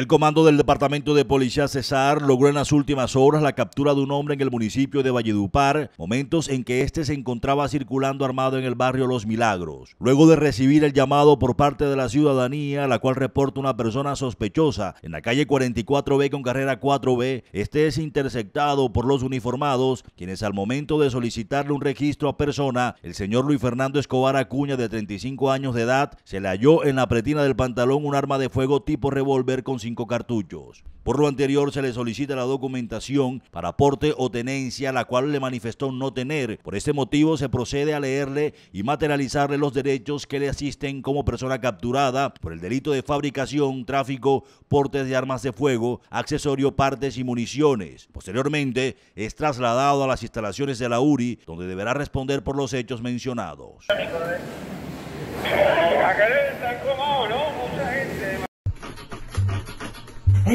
El comando del Departamento de Policía Cesar logró en las últimas horas la captura de un hombre en el municipio de Valledupar, momentos en que éste se encontraba circulando armado en el barrio Los Milagros. Luego de recibir el llamado por parte de la ciudadanía, la cual reporta una persona sospechosa en la calle 44B con carrera 4B, este es interceptado por los uniformados, quienes al momento de solicitarle un registro a persona, el señor Luis Fernando Escobar Acuña, de 35 años de edad, se le halló en la pretina del pantalón un arma de fuego tipo revólver con cartuchos. Por lo anterior, se le solicita la documentación para aporte o tenencia, la cual le manifestó no tener. Por este motivo, se procede a leerle y materializarle los derechos que le asisten como persona capturada por el delito de fabricación, tráfico, portes de armas de fuego, accesorio, partes y municiones. Posteriormente, es trasladado a las instalaciones de la URI, donde deberá responder por los hechos mencionados.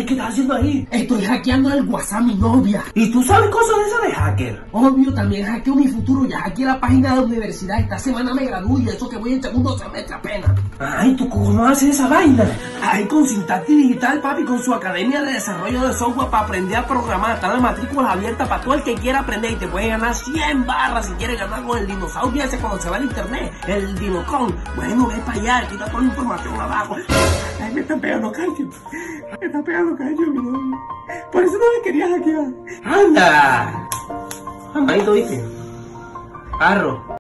¿Qué estás haciendo ahí? Estoy hackeando el WhatsApp mi novia. ¿Y tú sabes cosas de eso de hacker? Obvio, también hackeo mi futuro. Ya hackeé la página de la universidad. Esta semana me gradúo y eso que voy en segundo semestre apenas. Ay, ¿tú cómo haces esa vaina? Ay, con Sintaxi Digital, papi, con su academia de desarrollo de software para aprender a programar. Está la matrícula abierta para todo el que quiera aprender y te puede ganar 100 barras si quieres ganar con el dinosaurio ese cuando se va al internet. El Dinocon. Bueno, ve para allá, quita toda la información abajo. Ay, me está pegando cacho. Me está pegando cacho, mi novio. Por eso no me quería hackear. ¡Anda! Amadito, ¿viste? Arro.